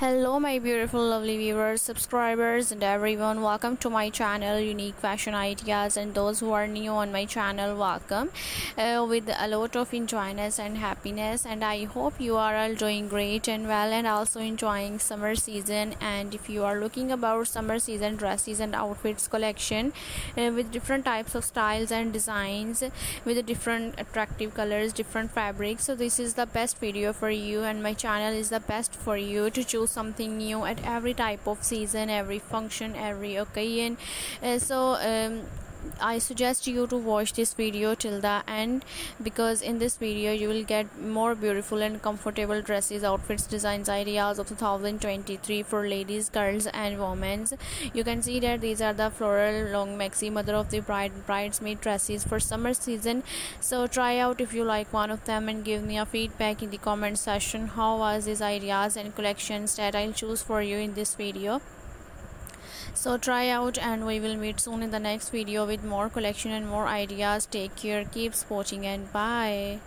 Hello, my beautiful, lovely viewers, subscribers, and everyone. Welcome to my channel, Unique Fashion Ideas. And those who are new on my channel, welcome uh, with a lot of enjoyness and happiness. And I hope you are all doing great and well, and also enjoying summer season. And if you are looking about summer season dresses and outfits collection uh, with different types of styles and designs, with different attractive colors, different fabrics, so this is the best video for you. And my channel is the best for you to choose something new at every type of season every function every occasion. Uh, so um, I suggest you to watch this video till the end because in this video you will get more beautiful and comfortable dresses, outfits, designs, ideas of 2023 for ladies, girls and women. You can see that these are the floral long maxi mother of the bride bridesmaid dresses for summer season. So try out if you like one of them and give me a feedback in the comment section. How was these ideas and collections that I'll choose for you in this video so try out and we will meet soon in the next video with more collection and more ideas. Take care. Keep watching and bye